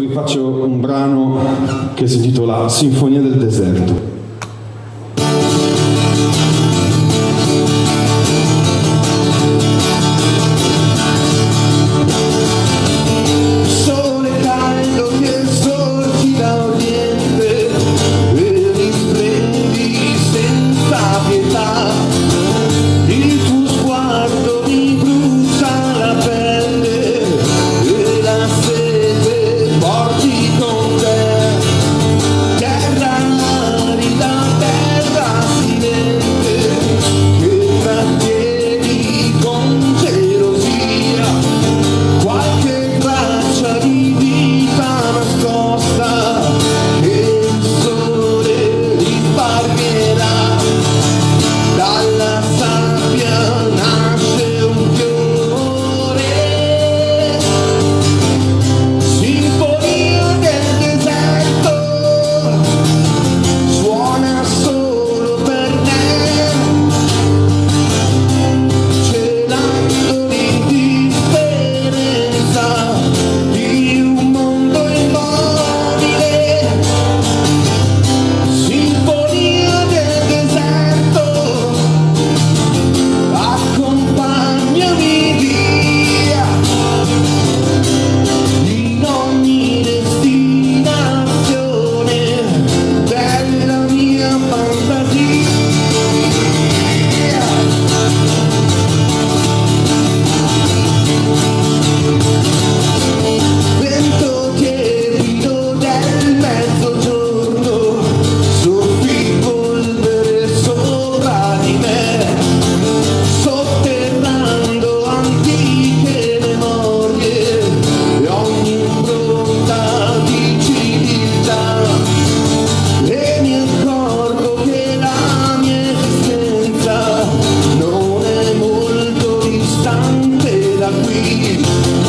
vi faccio un brano che si intitola Sinfonia del deserto. mim.